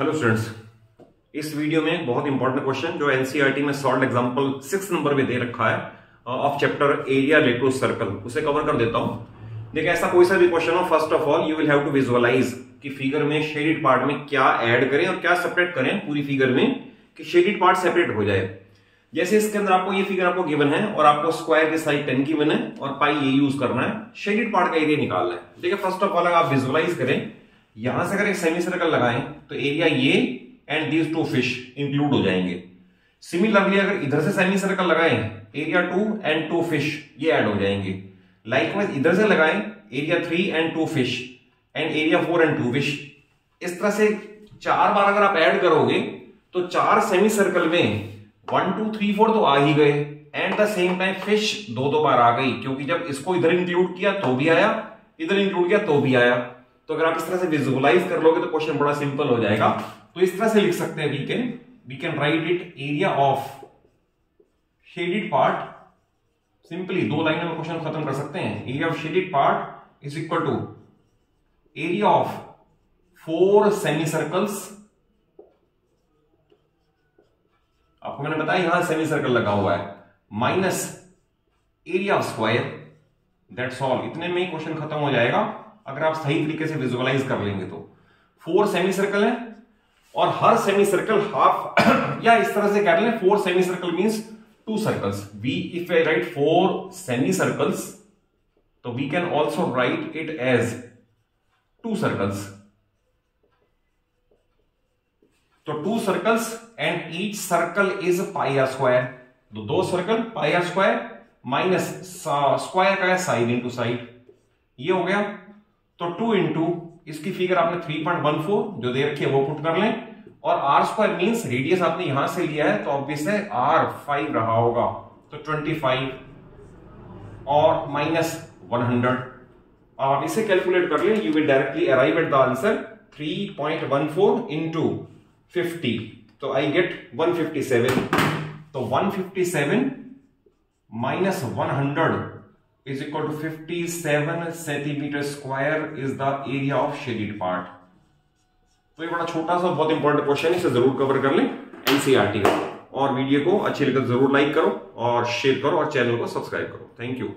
Hello students इस video में बहुत इंपॉर्टेंट क्वेश्चन जो एनसीईआरटी में सॉल्ट एग्जांपल सिक्स नंबर में दे रखा है of chapter area related circle उसे कवर कर देता हूँ। देखिए ऐसा कोई सा भी क्वेश्चन हो first of all you will have to visualize कि फिगर में शेडिड पार्ट में क्या ऐड करें और क्या सेपरेट करें पूरी फिगर में कि शेडिड पार्ट सेपरेट हो जाए। जैसे इसके अंदर आपको ये फिगर आपको गिवन है और आपको स्क्वायर की साइड टेन की गिवन है और पाई ये यूज़ करना है शेडिड पार्ट का एरिया निकालना है। देखिए फ़र्स्ट ऑफ़ ऑल अगर आप विजुअलाइज करें यहाँ से अगर एक सेमी सर्कल लगाएँ तो एरिया ये and these two fish include हो जाएँगे। सिमिलरली अगर इधर से सेमी सर्कल लगाएँ area two and two fish ये ऐड हो जाएँगे। लाइकवाइज इधर से लगाएँ area three and two fish and area four and two fish इस तरह से चार बार अगर आप ऐड करोगे तो चार सेमी सर्कल में वन टू थ्री फोर तो आ ही गए। And the same time fish दो दो बार आ गई, क्योंकि जब इसको इधर इंक्लूड किया तो भी आया, इधर इंक्लूड किया तो भी आया। तो अगर आप इस तरह से विजुअलाइज कर लोगे तो क्वेश्चन बड़ा सिंपल हो जाएगा। तो इस तरह से लिख सकते हैं we can we can write it area of shaded part simply दो लाइनों में क्वेश्चन खत्म कर सकते हैं। Area of shaded part is equal to area of four semi circles आपको मैंने बताया यहाँ सेमी सर्कल लगा हुआ है। Minus area of square that's all इतने में ही क्वेश्चन खत्म हो जाएगा। अगर आप सही तरीके से विजुअलाइज कर लेंगे तो। फोर सेमी सर्कल है, और हर सेमी सर्कल हाफ़ या इस तरह से कह लें four semi circle means two circles we if I write four semi circles तो we can also write it as two circles तो two circles and each circle is pi square तो दो circle pi square minus square का है side into side ये हो गया तो टू इंटू इसकी फिगर आपने थ्री पॉइंट वन फोर जो दे रखी है, वो पुट कर लें। और आर स्क्वायर मीन रेडियस आपने यहाँ से लिया है तो ऑब्वियस है आर फाइव रहा होगा। तो ट्वेंटी फाइव और माइनस वन हंड्रेड आप इसे कैलकुलेट कर लें you will directly arrive at the answer three point one four into fifty तो I get one fifty seven तो one fifty seven minus one hundred is equal to 57 centimetre square is the area of shaded part तो ये बड़ा छोटा सा बहुत important question इसे ज़रूर कवर कर लें एनसीईआरटी का। और वीडियो को अच्छी लगकर ज़रूर लाइक करो और शेयर करो और चैनल को सब्सक्राइब करो। Thank you